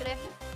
crece.